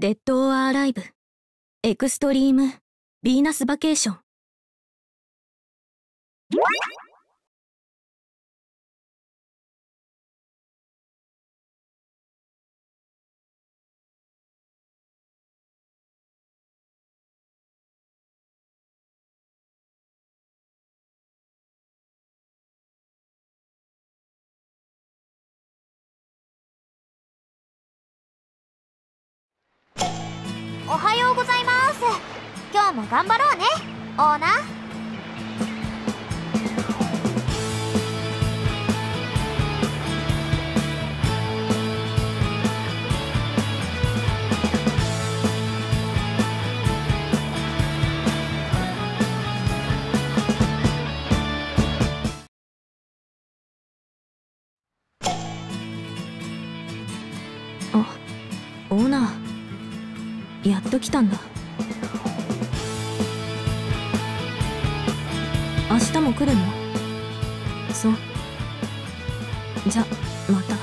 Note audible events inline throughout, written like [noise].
デッド・オア・アライブ、エクストリーム、ヴィーナス・バケーション。も頑張ろうねオーナーあ、オーナー。やっと来たんだ。日も来るの？そう。じゃ、また。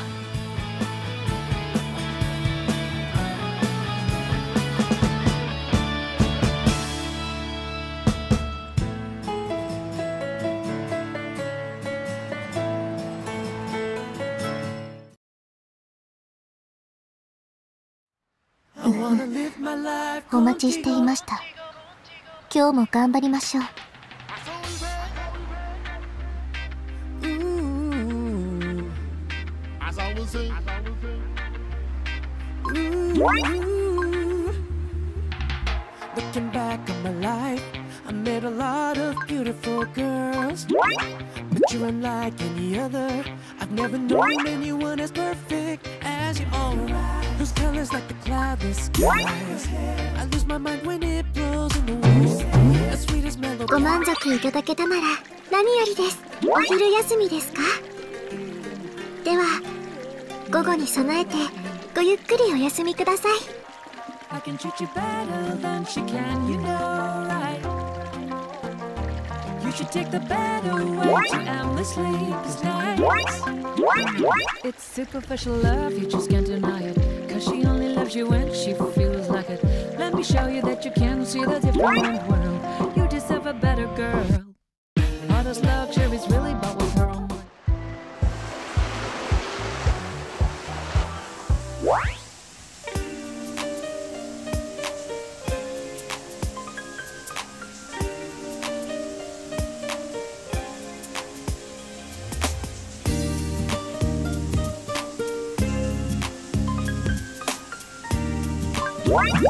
お待ちしていました今日も頑張りましょう Looking back on my life, I met a lot of beautiful girls. But you're unlike any other. I've never known anyone as perfect as you are. Those colors like the cloudless skies. I lose my mind when it blows in the wind. As sweet as melody. ご満足いただけたなら何よりですお昼休みですかでは午後に備えてごゆっくりお休みください I can treat you better than she can, you know, right? You should take the bed away to endless sleepless nights. It's superficial love, you just can't deny it. Cause she only loves you when she feels like it. Let me show you that you can see the different world. You deserve a better girl. All those luxuries really bought What?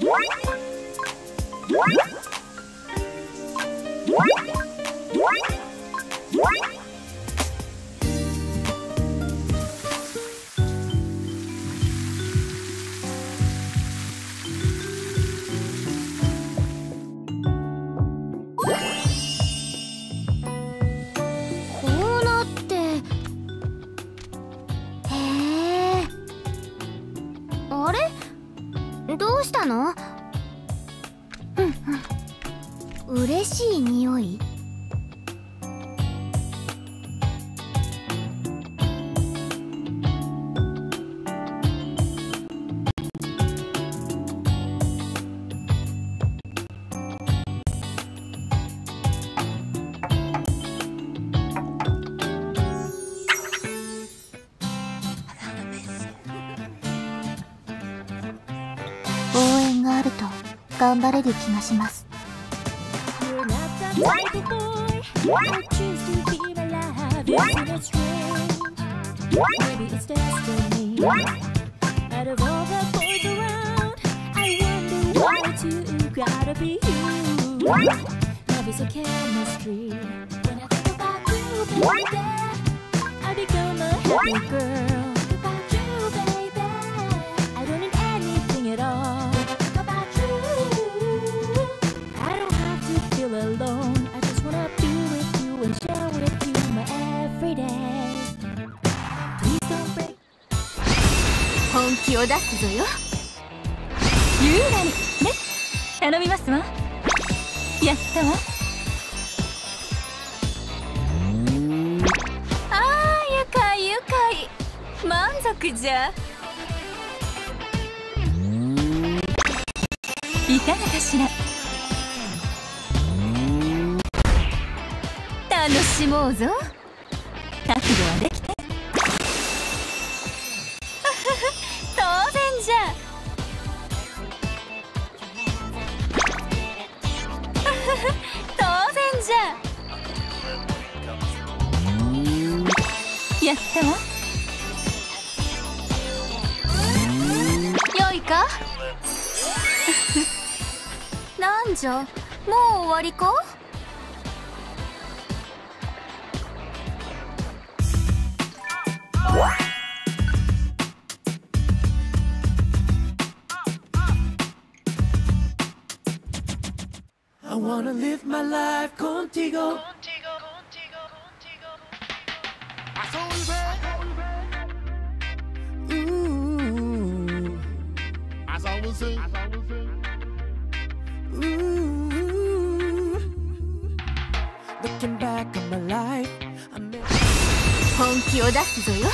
What? 頑張れる気がします。気を出すぞよ。優雅にね頼みますわ。やったわ。あー愉快愉快満足じゃ。いかがかしら。楽しもうぞ。やったわよいかなんじゃもう終わりか I wanna live my life contigo. As I was saying, ooh. Looking back on my life, I met 本気を出すぞよ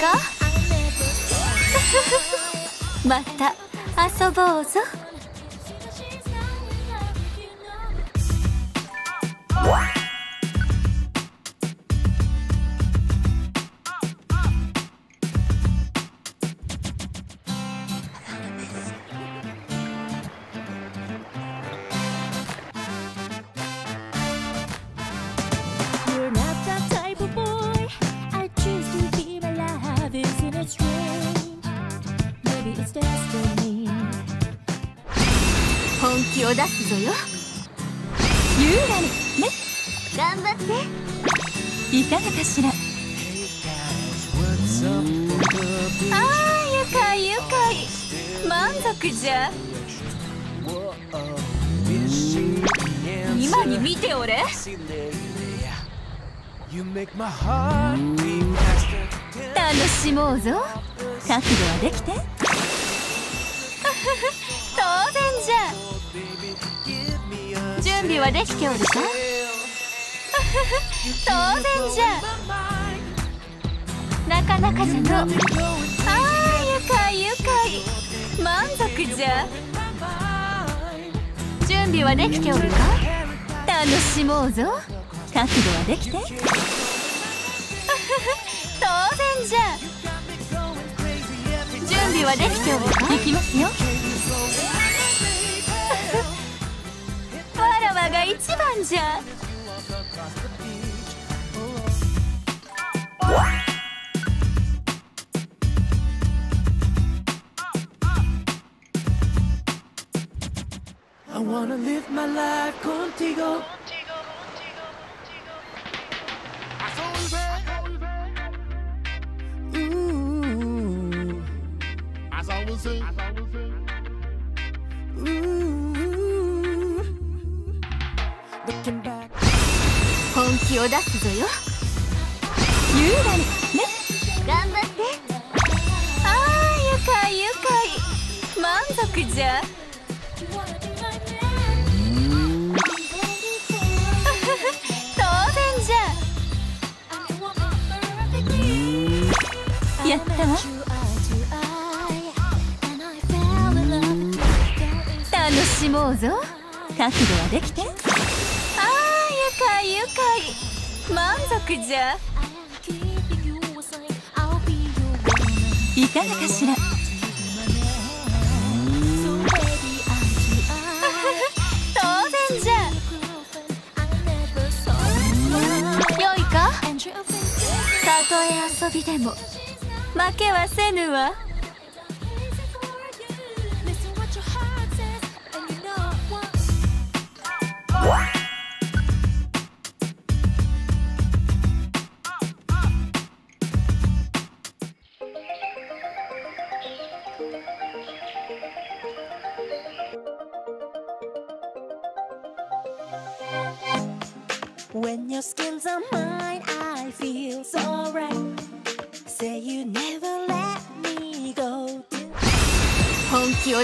か？[laughs] また遊ぼうぞ。しあ愉快愉快。満足じゃ。今に見てお楽しもうぞ。覚悟はできて。[laughs] 当然じゃ。準備はできておるか。当然じゃ。なかなかじゃのあー愉快愉快満足じゃ準備はできておるか？楽しもうぞ。覚悟はできて当然じゃ。準備はできておるか？行きますよ。[laughs] わらわが一番じゃ本気を出すぞよ。優雅にね。頑張って。ああ愉快愉快。満足じゃ。当然じゃ。やったわ。楽しもうぞ。覚悟はできて。ああ愉快愉快。満足じゃ。いかがかしら？当然じゃ。良いか？たとえ遊びでも。負けはせぬわ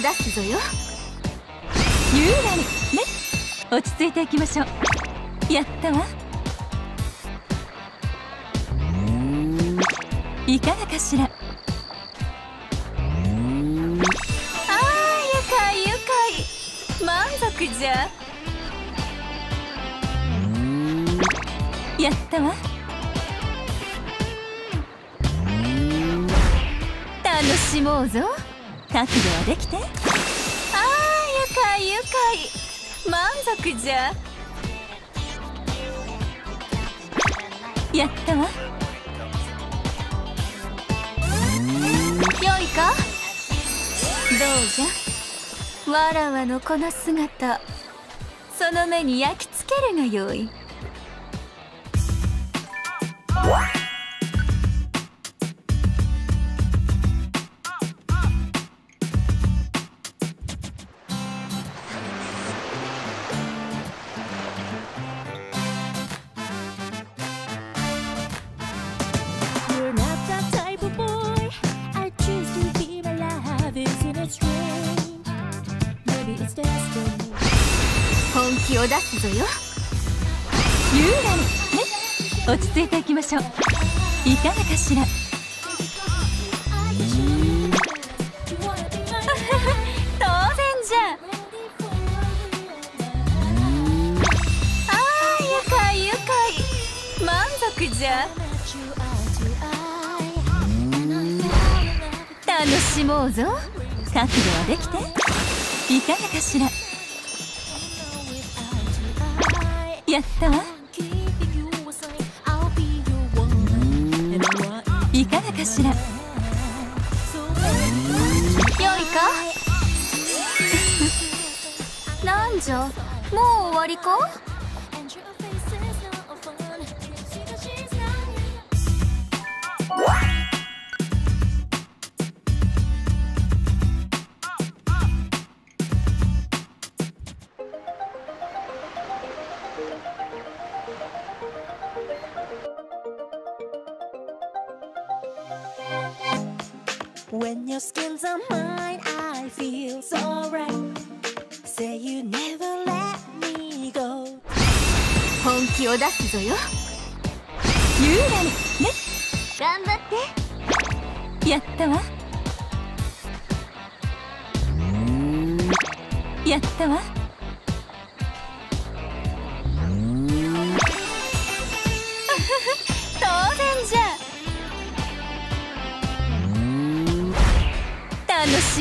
を出すぞよ。優雅にね。落ち着いていきましょう。やったわ。いかがかしら。ああ愉快愉快。満足じゃ。やったわ。楽しもうぞ覚悟はできて。ああ愉快愉快。満足じゃ。やったわ。よいか。どうじゃ。わらわのこの姿。その目に焼き付けるがよい。を出すぞよ。ユーラ落ち着いていきましょう。いかがかしら。じゃ。あ楽しもうぞ。覚悟はできて。いかがかしら。やった？いかがかしら？良いか？[laughs] 何じもう終わりか？本気を出すぞよ。優雅にね。頑張って。やったわ。やったわ。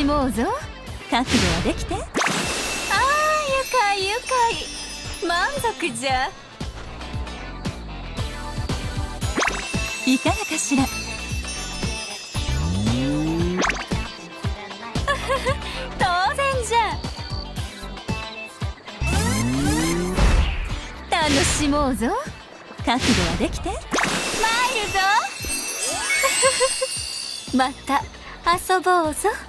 もうぞ。覚悟はできて。ああ愉快愉快。満足じゃ。いかがかしら。当然じゃ。しもうぞ。覚悟はできて。参るぞ。また遊ぼうぞ。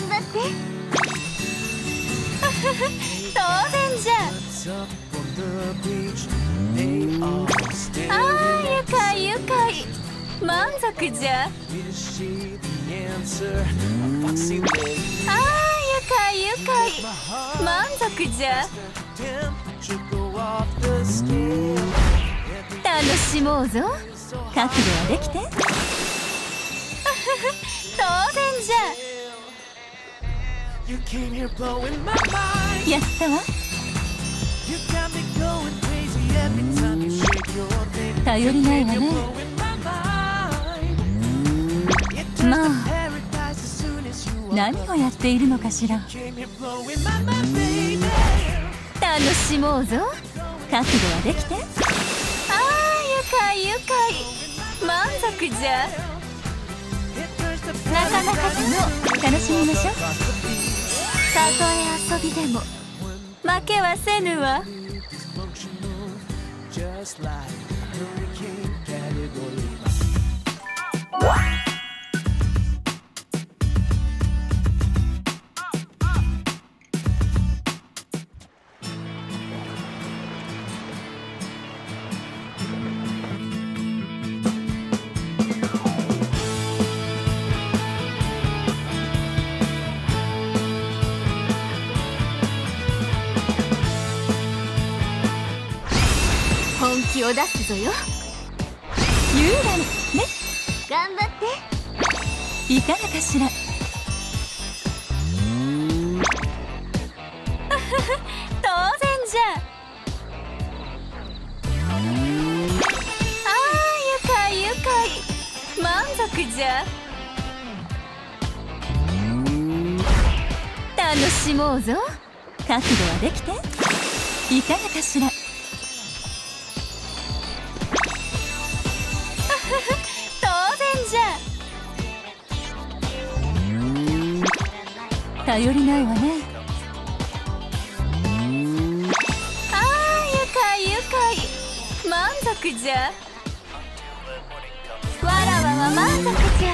頑張って。[laughs] 当然じゃ。ああ愉快愉快。満足じゃ。ああ愉快愉快。満足じゃ。楽しもうぞ。角度はできて。[laughs] 当然じゃ。やったわ頼りないわねまあ何をやっているのかしら？楽しもうぞ。覚悟はできて。ああ愉快愉快。満足じゃ。なかなかとも楽しみましょう。たとえ遊びでも。負けはせぬわ、を出すぞよ。ユーラルね。頑張って。いかがかしら。当然じゃ。あー愉快愉快。満足じゃ。楽しもうぞ。覚悟はできて。いかがかしら頼りないわね。あー愉快愉快。満足じゃ。わらわは満足じゃ。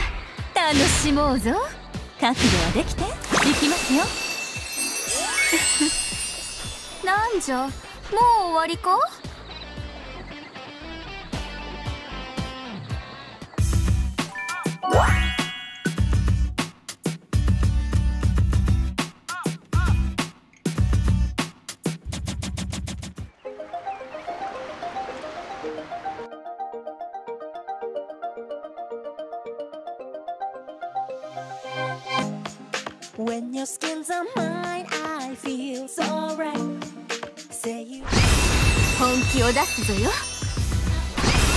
楽しもうぞ。覚悟はできて。いきますよ。[laughs] なんじゃ？もう終わりか？When your skin's on mine, I feel so right. Say you 本気を出すぞよ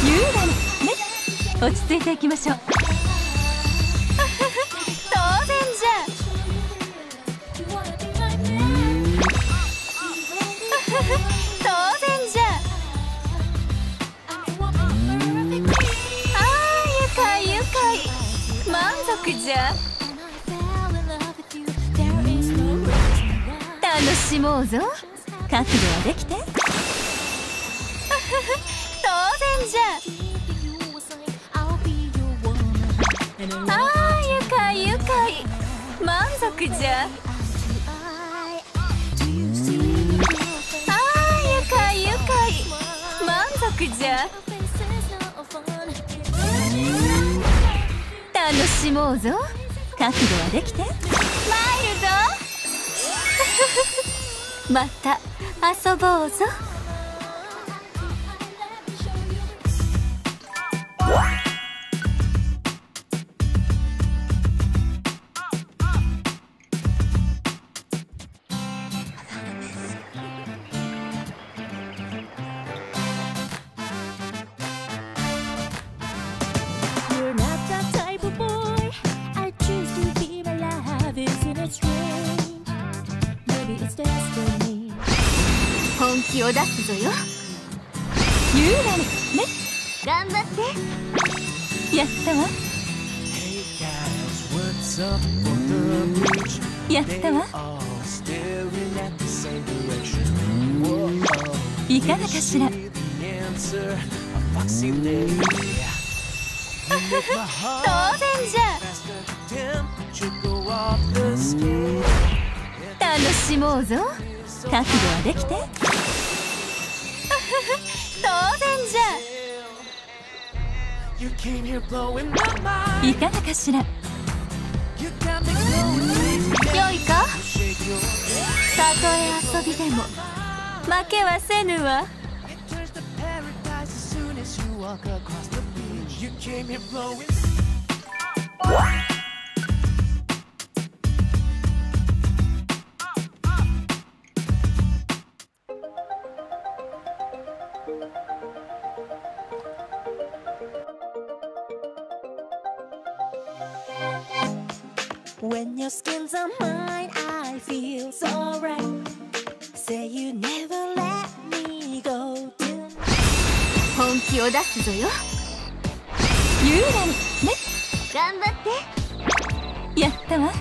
ユーラルね落ち着いていきましょう当然じゃ you wanna be my man. 当然じゃ I want my perfect あ愉快愉快満足じゃしもうぞ。覚悟はできて。当然じゃ。ああ愉快愉快。満足じゃ。ああ愉快愉快。満足じゃ。楽しもうぞ。覚悟はできて。マイルドまた遊ぼうぞ。やったわ。いかがかしら？当然じゃ。楽しもうぞ。覚悟はできて。当然じゃ。いかがかしら？良いか？たとえ遊びでも。負けはせぬわ。What? When your skin's on mine, I feel so right. Say you never let me go till 本気を出すぞよ優雅にね頑張ってやったわ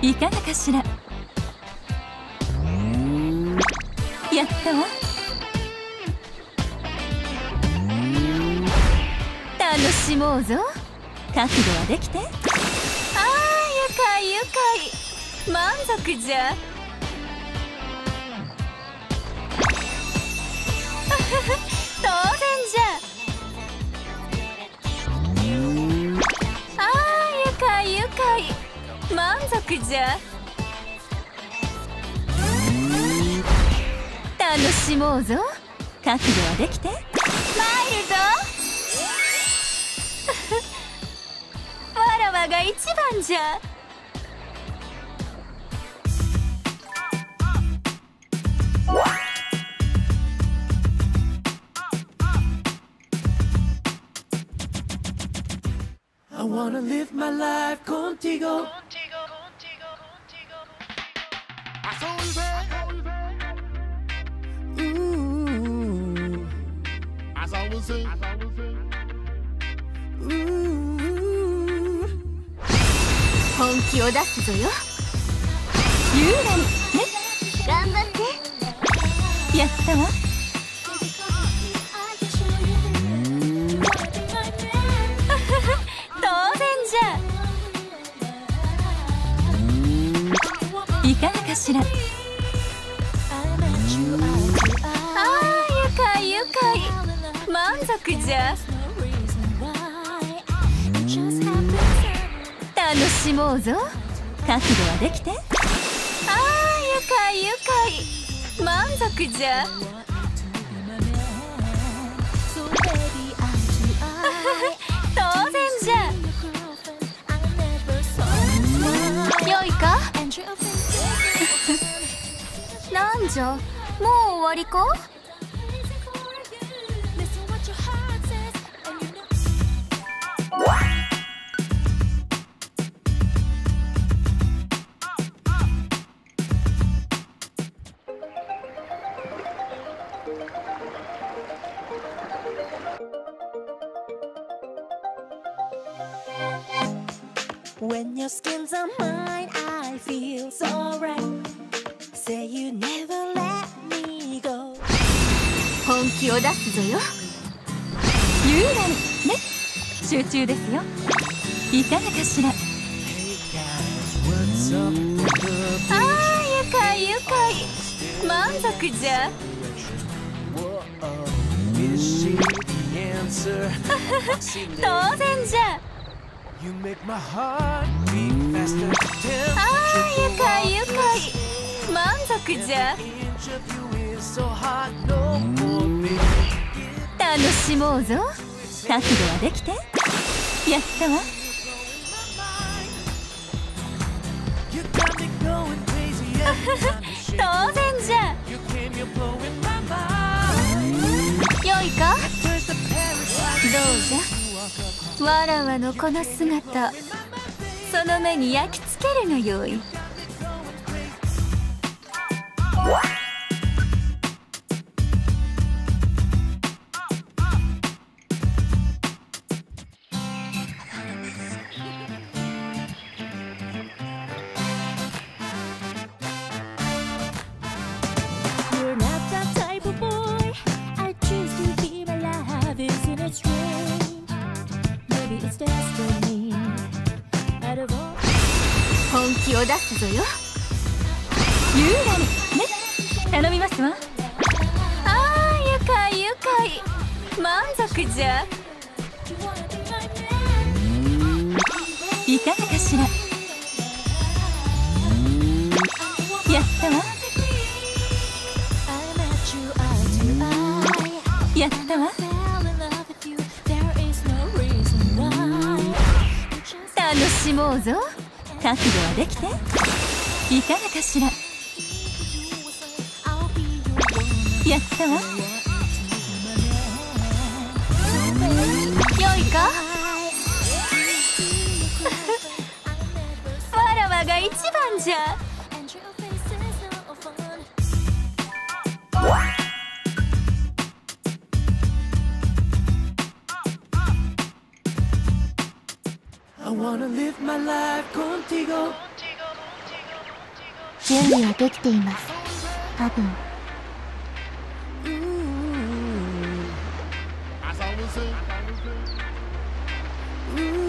いかがかしらやったわしもうぞ覚悟はできてああ愉快愉快満足じゃ当然じゃああ愉快愉快満足じゃ楽しもうぞ覚悟はできて参るぞわが一番じゃ I wanna live 気を出すぞよ。優雅にね。頑張って。やったわ。[laughs] 当然じゃ。いかがかしら。ああ愉快愉快。満足じゃ。しもうぞ。覚悟はできて。ああ愉快愉快。満足じゃ。なん [laughs] じゃ？もう終わりか？本気を出すぞよ。幽霊ね。集中ですよ。いかがかしら。あー愉快愉快。満足じゃ。[laughs] 当然じゃ。ああ愉快愉快満足じゃ。楽しもうぞ角度はできて。やったわ。ウフフ当然じゃ。わらわのこの姿。その目に焼き付けるがよい。楽しもうぞ。覚悟はできて。いかがかしら。やったわ。良いか。[laughs] わらわが一番じゃ。Live my life contigo 準備はできています多分 As I was saying. Ooh.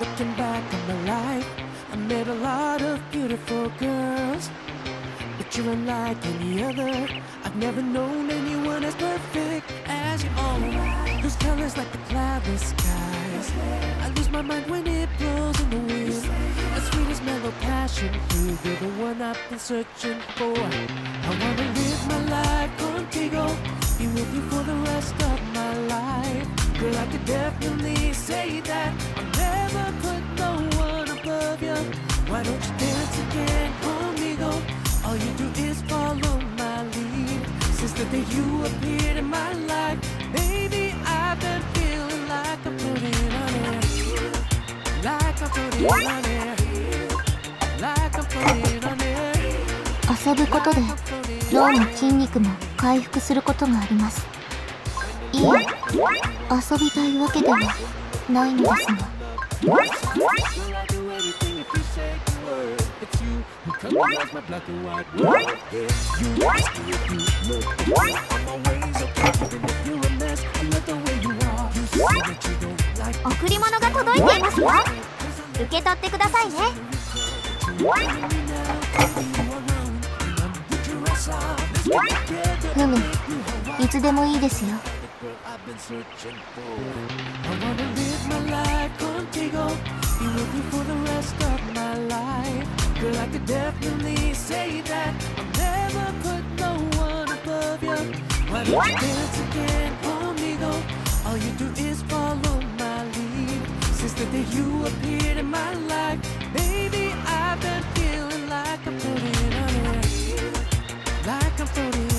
Looking back on my life, I met a lot of beautiful girls. But you're unlike any other. I've never known anyone as perfect as you are. Those colors like the cloudless skies. I lose my mind when it blows in the wind. As sweet as mellow passion you're the one I've been searching for. I wanna live my life contigo, be with you for the rest of my life. Girl, I could definitely say that I'll never put no one above you. Why don't you dance again conmigo? All you do is follow my lead. Since the day you appeared in my life, 遊ぶことで脳も筋肉も回復することがあります。いえ遊びたいわけではないんですが。贈り物が届いていますよ。受け取ってくださいねふむいつでもいいですよ good that you appeared in my life. Baby, I've been feeling like I'm floating on air. Like I'm floating.